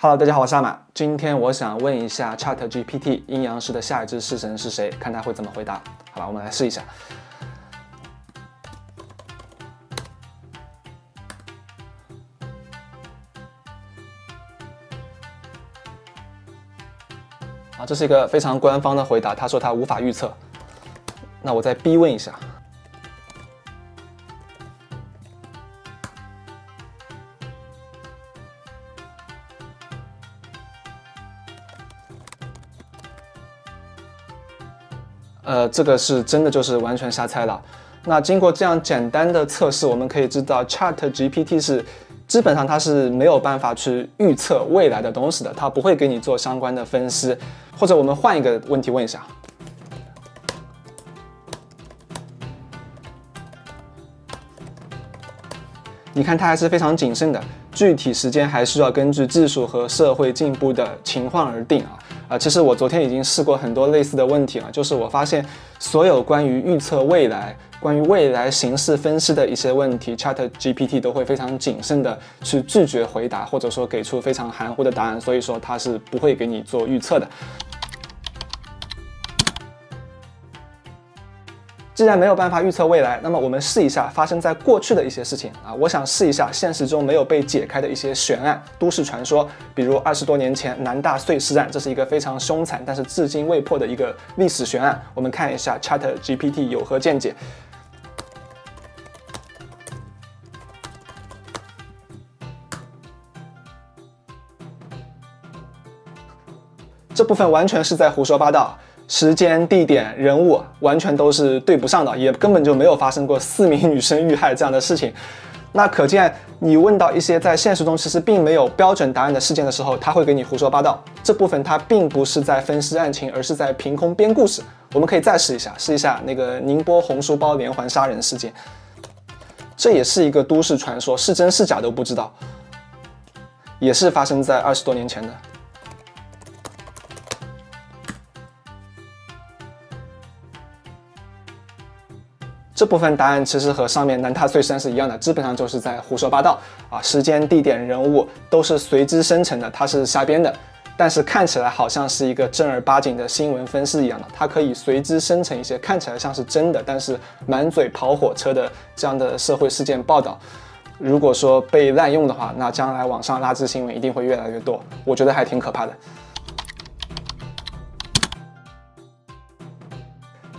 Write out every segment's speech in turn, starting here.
Hello，大家好，我是阿马。今天我想问一下 Chat GPT 阴阳师的下一只式神是谁？看他会怎么回答。好吧，我们来试一下。啊，这是一个非常官方的回答。他说他无法预测。那我再逼问一下。呃，这个是真的就是完全瞎猜了。那经过这样简单的测试，我们可以知道 Chat GPT 是基本上它是没有办法去预测未来的东西的，它不会给你做相关的分析。或者我们换一个问题问一下，你看它还是非常谨慎的，具体时间还需要根据技术和社会进步的情况而定啊。啊，其实我昨天已经试过很多类似的问题了，就是我发现所有关于预测未来、关于未来形势分析的一些问题，Chat GPT 都会非常谨慎的去拒绝回答，或者说给出非常含糊的答案，所以说它是不会给你做预测的。既然没有办法预测未来，那么我们试一下发生在过去的一些事情啊！我想试一下现实中没有被解开的一些悬案、都市传说，比如二十多年前南大碎尸案，这是一个非常凶残但是至今未破的一个历史悬案。我们看一下 Chat GPT 有何见解。这部分完全是在胡说八道。时间、地点、人物完全都是对不上的，也根本就没有发生过四名女生遇害这样的事情。那可见，你问到一些在现实中其实并没有标准答案的事件的时候，他会给你胡说八道。这部分他并不是在分析案情，而是在凭空编故事。我们可以再试一下，试一下那个宁波红书包连环杀人事件，这也是一个都市传说，是真是假都不知道，也是发生在二十多年前的。这部分答案其实和上面南塔碎山是一样的，基本上就是在胡说八道啊！时间、地点、人物都是随机生成的，它是瞎编的，但是看起来好像是一个正儿八经的新闻分析一样的，它可以随机生成一些看起来像是真的，但是满嘴跑火车的这样的社会事件报道。如果说被滥用的话，那将来网上垃圾新闻一定会越来越多，我觉得还挺可怕的。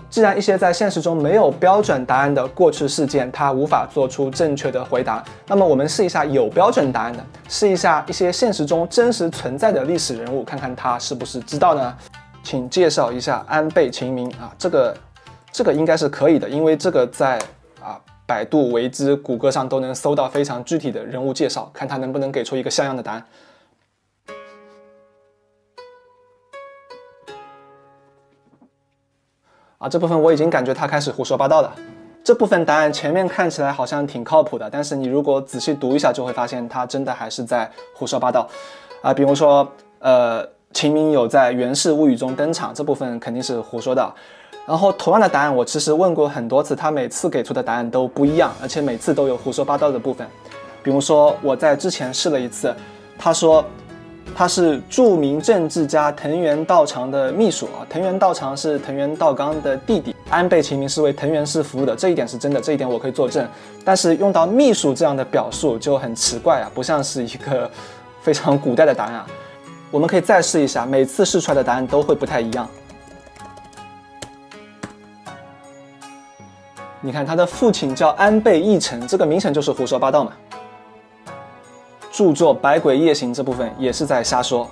既然一些在现实中没有标准答案的过去事件，它无法做出正确的回答，那么我们试一下有标准答案的，试一下一些现实中真实存在的历史人物，看看他是不是知道呢？请介绍一下安倍晴明啊，这个这个应该是可以的，因为这个在啊百度、维基、谷歌上都能搜到非常具体的人物介绍，看他能不能给出一个像样的答案。啊，这部分我已经感觉他开始胡说八道了。这部分答案前面看起来好像挺靠谱的，但是你如果仔细读一下，就会发现他真的还是在胡说八道。啊，比如说，呃，秦明有在《源氏物语》中登场，这部分肯定是胡说的。然后同样的答案，我其实问过很多次，他每次给出的答案都不一样，而且每次都有胡说八道的部分。比如说我在之前试了一次，他说。他是著名政治家藤原道长的秘书啊，藤原道长是藤原道纲的弟弟，安倍晴明是为藤原氏服务的，这一点是真的，这一点我可以作证。但是用到秘书这样的表述就很奇怪啊，不像是一个非常古代的答案啊。我们可以再试一下，每次试出来的答案都会不太一样。你看他的父亲叫安倍义成，这个明显就是胡说八道嘛。著作《百鬼夜行》这部分也是在瞎说，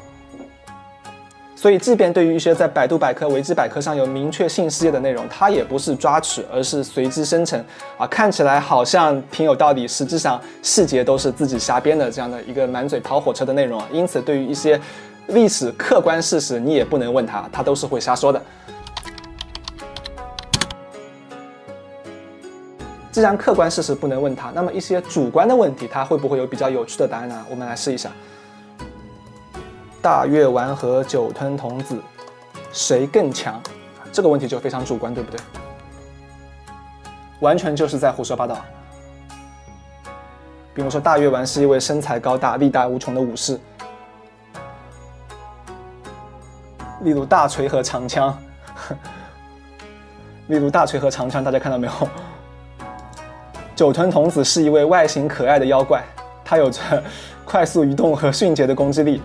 所以即便对于一些在百度百科、维基百科上有明确信息的内容，它也不是抓取，而是随机生成啊，看起来好像挺有道理，实际上细节都是自己瞎编的这样的一个满嘴跑火车的内容啊。因此，对于一些历史客观事实，你也不能问他，他都是会瞎说的。既然客观事实不能问他，那么一些主观的问题，他会不会有比较有趣的答案呢？我们来试一下。大月丸和酒吞童子，谁更强？这个问题就非常主观，对不对？完全就是在胡说八道。比如说，大月丸是一位身材高大、力大无穷的武士，例如大锤和长枪，例如大锤和长枪，大家看到没有？酒吞童子是一位外形可爱的妖怪，他有着快速移动和迅捷的攻击力。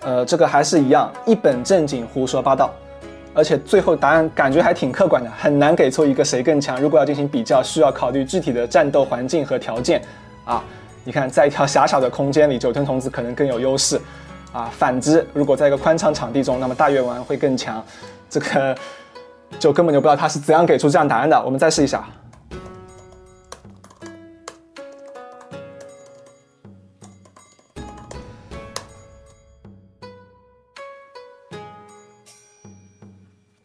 呃，这个还是一样，一本正经胡说八道，而且最后答案感觉还挺客观的，很难给出一个谁更强。如果要进行比较，需要考虑具体的战斗环境和条件。啊，你看，在一条狭小的空间里，酒吞童子可能更有优势。啊，反之，如果在一个宽敞场地中，那么大月丸会更强。这个就根本就不知道他是怎样给出这样答案的。我们再试一下。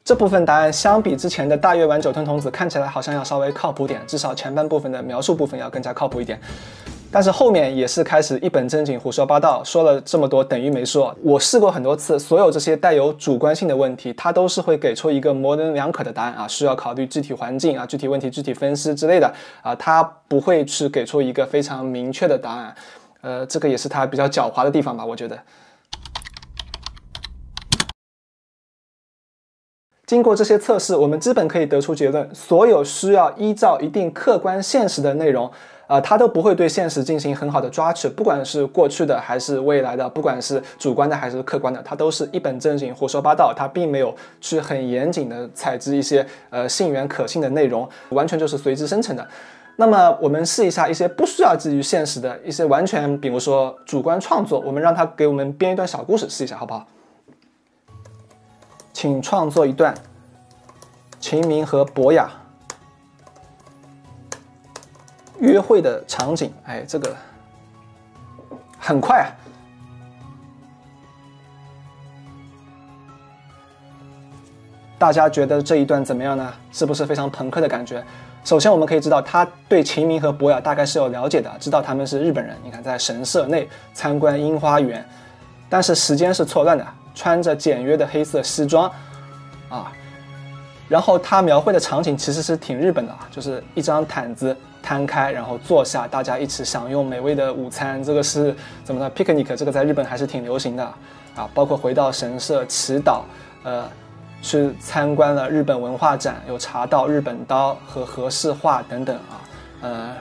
这部分答案相比之前的大月丸酒吞童子看起来好像要稍微靠谱点，至少前半部分的描述部分要更加靠谱一点。但是后面也是开始一本正经胡说八道，说了这么多等于没说。我试过很多次，所有这些带有主观性的问题，它都是会给出一个模棱两可的答案啊，需要考虑具体环境啊、具体问题具体分析之类的啊，他不会去给出一个非常明确的答案。呃，这个也是他比较狡猾的地方吧，我觉得。经过这些测试，我们基本可以得出结论：所有需要依照一定客观现实的内容，啊，它都不会对现实进行很好的抓取，不管是过去的还是未来的，不管是主观的还是客观的，它都是一本正经胡说八道。它并没有去很严谨的采集一些呃信源可信的内容，完全就是随机生成的。那么我们试一下一些不需要基于现实的一些完全，比如说主观创作，我们让它给我们编一段小故事试一下，好不好？请创作一段秦明和博雅约会的场景。哎，这个很快啊！大家觉得这一段怎么样呢？是不是非常朋克的感觉？首先，我们可以知道他对秦明和博雅大概是有了解的，知道他们是日本人。你看，在神社内参观樱花园，但是时间是错乱的。穿着简约的黑色西装，啊，然后他描绘的场景其实是挺日本的啊，就是一张毯子摊开，然后坐下，大家一起享用美味的午餐。这个是怎么呢？picnic 这个在日本还是挺流行的啊。包括回到神社祈祷，呃，去参观了日本文化展，有茶道、日本刀和和式画等等啊，呃。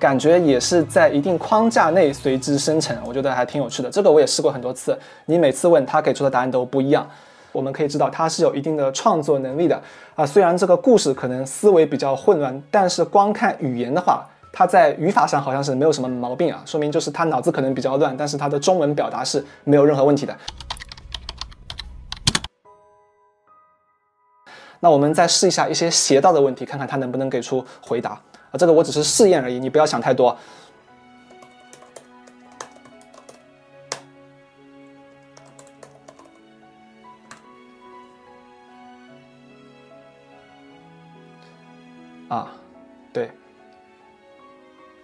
感觉也是在一定框架内随之生成，我觉得还挺有趣的。这个我也试过很多次，你每次问他给出的答案都不一样。我们可以知道他是有一定的创作能力的啊。虽然这个故事可能思维比较混乱，但是光看语言的话，他在语法上好像是没有什么毛病啊，说明就是他脑子可能比较乱，但是他的中文表达是没有任何问题的。那我们再试一下一些邪道的问题，看看他能不能给出回答。啊，这个我只是试验而已，你不要想太多。啊，对，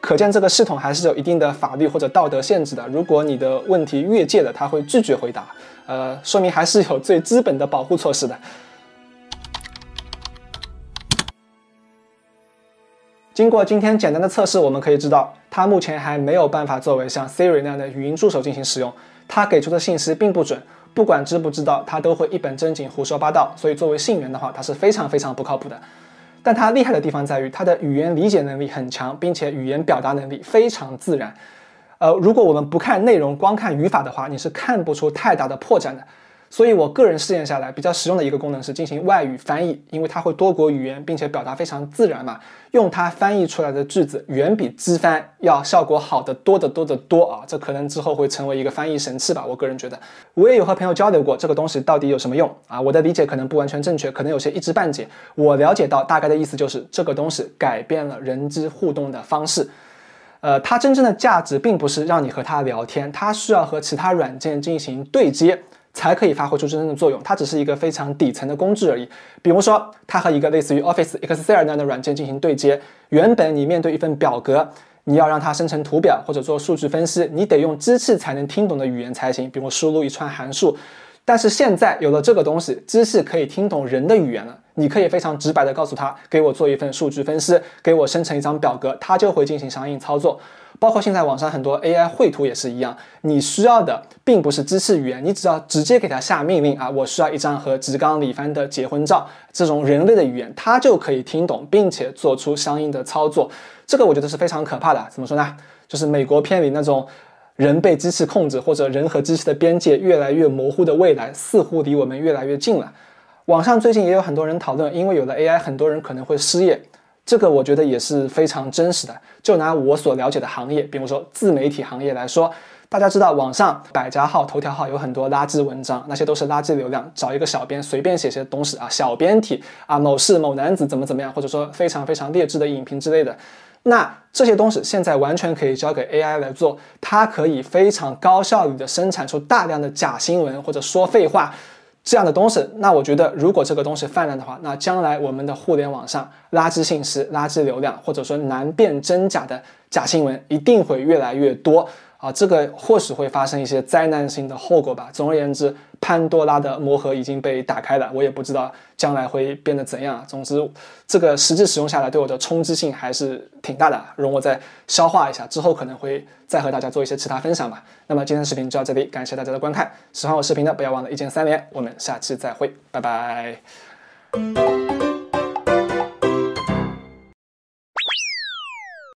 可见这个系统还是有一定的法律或者道德限制的。如果你的问题越界了，它会拒绝回答，呃，说明还是有最基本的保护措施的。经过今天简单的测试，我们可以知道，它目前还没有办法作为像 Siri 那样的语音助手进行使用。它给出的信息并不准，不管知不知道，它都会一本正经胡说八道。所以作为信源的话，它是非常非常不靠谱的。但它厉害的地方在于，它的语言理解能力很强，并且语言表达能力非常自然。呃，如果我们不看内容，光看语法的话，你是看不出太大的破绽的。所以，我个人试验下来比较实用的一个功能是进行外语翻译，因为它会多国语言，并且表达非常自然嘛。用它翻译出来的句子远比机翻要效果好的多得多得多啊！这可能之后会成为一个翻译神器吧。我个人觉得，我也有和朋友交流过这个东西到底有什么用啊？我的理解可能不完全正确，可能有些一知半解。我了解到大概的意思就是这个东西改变了人机互动的方式。呃，它真正的价值并不是让你和它聊天，它需要和其他软件进行对接。才可以发挥出真正的作用，它只是一个非常底层的工具而已。比如说，它和一个类似于 Office、Excel 那样的软件进行对接。原本你面对一份表格，你要让它生成图表或者做数据分析，你得用机器才能听懂的语言才行。比如输入一串函数，但是现在有了这个东西，机器可以听懂人的语言了，你可以非常直白的告诉他，给我做一份数据分析，给我生成一张表格，他就会进行相应操作。包括现在网上很多 AI 绘图也是一样，你需要的并不是知识语言，你只要直接给它下命令啊，我需要一张和吉冈里帆的结婚照，这种人类的语言，它就可以听懂，并且做出相应的操作。这个我觉得是非常可怕的。怎么说呢？就是美国片里那种人被机器控制，或者人和机器的边界越来越模糊的未来，似乎离我们越来越近了。网上最近也有很多人讨论，因为有了 AI，很多人可能会失业。这个我觉得也是非常真实的。就拿我所了解的行业，比如说自媒体行业来说，大家知道网上百家号、头条号有很多垃圾文章，那些都是垃圾流量，找一个小编随便写些东西啊，小编体啊，某事某男子怎么怎么样，或者说非常非常劣质的影评之类的。那这些东西现在完全可以交给 AI 来做，它可以非常高效率的生产出大量的假新闻或者说废话。这样的东西，那我觉得，如果这个东西泛滥的话，那将来我们的互联网上垃圾信息、垃圾流量，或者说难辨真假的假新闻，一定会越来越多。啊，这个或许会发生一些灾难性的后果吧。总而言之，潘多拉的魔盒已经被打开了，我也不知道将来会变得怎样。总之，这个实际使用下来对我的冲击性还是挺大的，容我再消化一下，之后可能会再和大家做一些其他分享吧。那么今天的视频就到这里，感谢大家的观看。喜欢我视频的不要忘了一键三连，我们下期再会，拜拜。